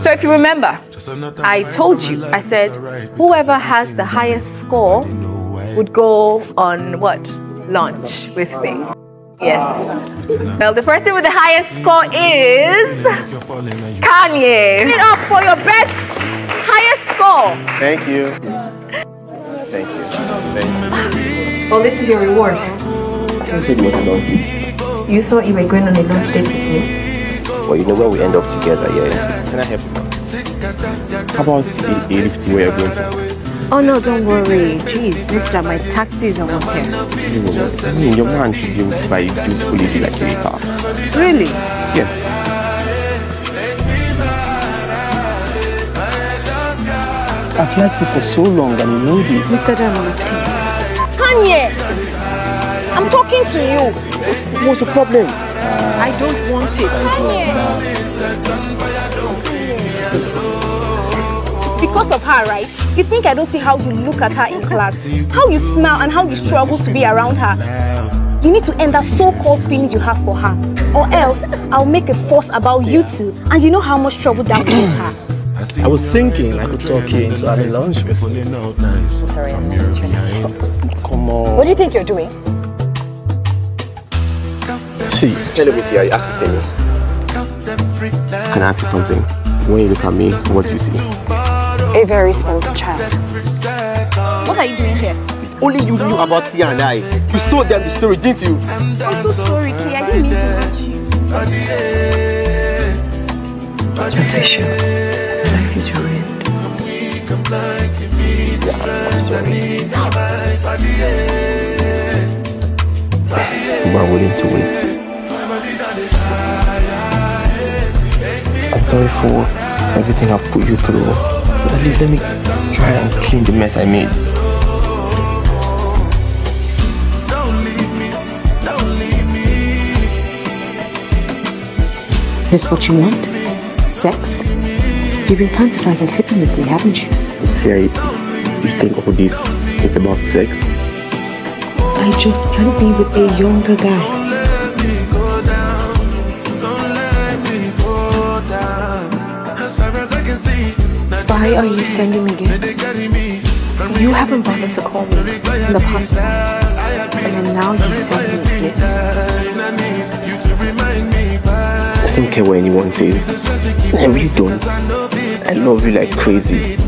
So if you remember, I told you, I said, whoever has the highest score would go on what? Lunch with me. Yes. Well, the person with the highest score is Kanye. Give it up for your best, highest score. Thank you. Thank you. Thank you. Well, this is your reward. You. You thought you were going on a lunch date with me? Well, you know where we end up together, yeah. Can I help you? How about a, a lift where you're going to? Oh no, don't worry. Jeez, mister, my taxi is almost here. I mean, your man should be able to buy a beautiful lady like you car. Really? Yes. I've liked you for so long and you know this. Mr. Diamond, please. Kanye! I'm talking to you. What's the problem? I don't want it. It's because of her, right? You think I don't see how you look at her in class, how you smile and how you struggle to be around her. You need to end that so-called feelings you have for her, or else I'll make a fuss about you two, and you know how much trouble that will get her. I was thinking I could talk you into having lunch with you. I'm sorry, I'm not interested. Come on. What do you think you're doing? See, Hello, Missy. Are you accessing me? Can I ask you something? When you look at me, what do you see? A very spoiled child. What are you doing here? Only you knew about Tia and I. You told them the story, didn't you? I'm so sorry, Kay. I didn't mean to hurt you. Official. Life is ruined. I'm sorry. You are willing to wait. I'm sorry for everything I've put you through. At least let me try and clean the mess I made. This what you want? Sex? You've been fantasizing sleeping with me, haven't you? See, I, you think all this is about sex? I just can't be with a younger guy. Why are you sending me gifts? You haven't bothered to call me in the past months. And now you send me gifts. I don't care what anyone says. I really don't. I love you like crazy.